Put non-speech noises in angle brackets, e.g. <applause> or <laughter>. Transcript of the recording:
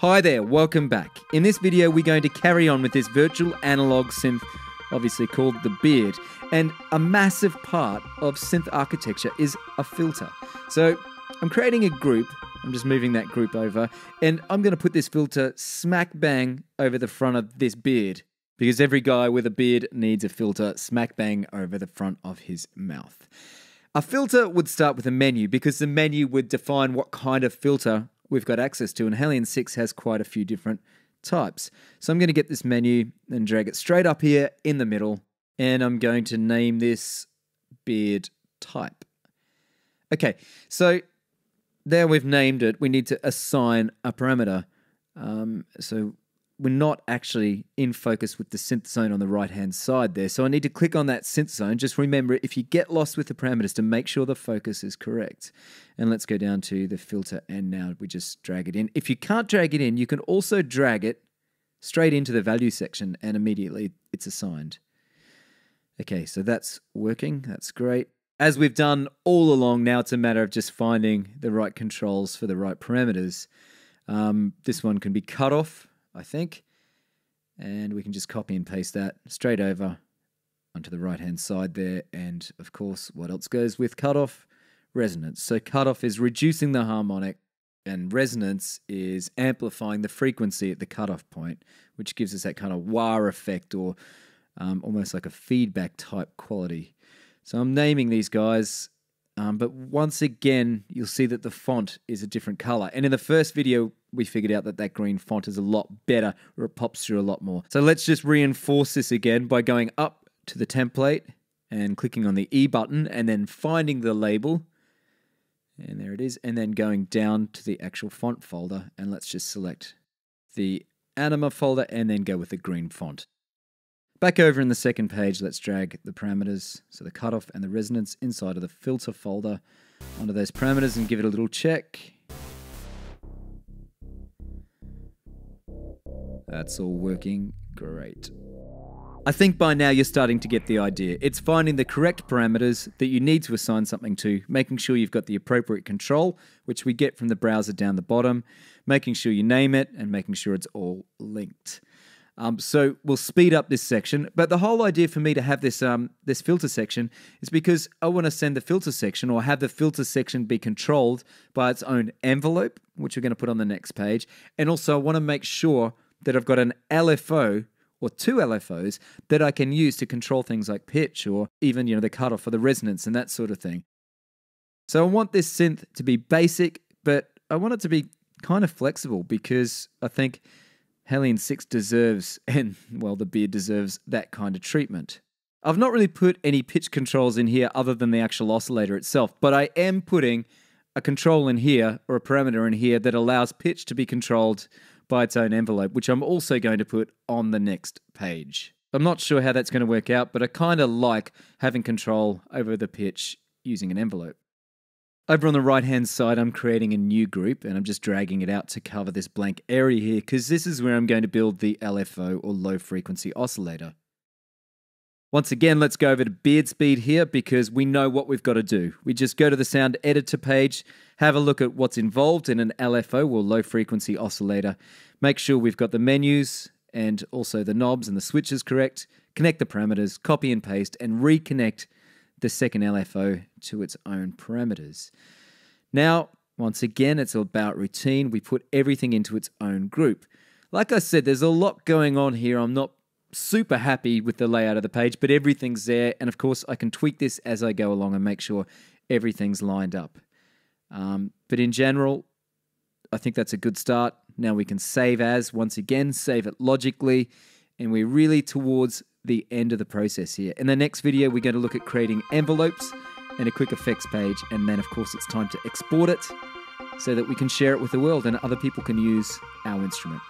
Hi there, welcome back. In this video, we're going to carry on with this virtual analog synth, obviously called the Beard. And a massive part of synth architecture is a filter. So I'm creating a group, I'm just moving that group over, and I'm going to put this filter smack bang over the front of this beard. Because every guy with a beard needs a filter smack bang over the front of his mouth. A filter would start with a menu because the menu would define what kind of filter we've got access to, and Halion 6 has quite a few different types. So I'm going to get this menu and drag it straight up here in the middle, and I'm going to name this beard type. Okay, so there we've named it. We need to assign a parameter. Um, so we're not actually in focus with the synth zone on the right hand side there. So I need to click on that synth zone. Just remember if you get lost with the parameters to make sure the focus is correct. And let's go down to the filter and now we just drag it in. If you can't drag it in, you can also drag it straight into the value section and immediately it's assigned. Okay, so that's working. That's great. As we've done all along, now it's a matter of just finding the right controls for the right parameters. Um, this one can be cut off I think. And we can just copy and paste that straight over onto the right hand side there. And of course, what else goes with cutoff? Resonance. So cutoff is reducing the harmonic, and resonance is amplifying the frequency at the cutoff point, which gives us that kind of wah effect or um, almost like a feedback type quality. So I'm naming these guys um, but once again, you'll see that the font is a different color. And in the first video, we figured out that that green font is a lot better or it pops through a lot more. So let's just reinforce this again by going up to the template and clicking on the E button and then finding the label. And there it is. And then going down to the actual font folder. And let's just select the Anima folder and then go with the green font. Back over in the second page, let's drag the parameters, so the cutoff and the resonance inside of the filter folder onto those parameters and give it a little check. That's all working great. I think by now you're starting to get the idea. It's finding the correct parameters that you need to assign something to, making sure you've got the appropriate control, which we get from the browser down the bottom, making sure you name it, and making sure it's all linked. Um, so we'll speed up this section. But the whole idea for me to have this um, this filter section is because I want to send the filter section or have the filter section be controlled by its own envelope, which we're going to put on the next page. And also I want to make sure that I've got an LFO or two LFOs that I can use to control things like pitch or even you know the cutoff or the resonance and that sort of thing. So I want this synth to be basic, but I want it to be kind of flexible because I think Halion 6 deserves, <laughs> and well, the beard deserves that kind of treatment. I've not really put any pitch controls in here other than the actual oscillator itself, but I am putting a control in here or a parameter in here that allows pitch to be controlled by its own envelope, which I'm also going to put on the next page. I'm not sure how that's going to work out, but I kind of like having control over the pitch using an envelope. Over on the right hand side, I'm creating a new group and I'm just dragging it out to cover this blank area here because this is where I'm going to build the LFO or low frequency oscillator. Once again, let's go over to beard speed here because we know what we've got to do. We just go to the sound editor page, have a look at what's involved in an LFO or low frequency oscillator, make sure we've got the menus and also the knobs and the switches correct, connect the parameters, copy and paste, and reconnect the second LFO to its own parameters. Now, once again, it's about routine. We put everything into its own group. Like I said, there's a lot going on here. I'm not super happy with the layout of the page, but everything's there. And of course, I can tweak this as I go along and make sure everything's lined up. Um, but in general, I think that's a good start. Now we can save as, once again, save it logically, and we're really towards the end of the process here. In the next video, we're going to look at creating envelopes and a quick effects page, and then, of course, it's time to export it so that we can share it with the world and other people can use our instrument.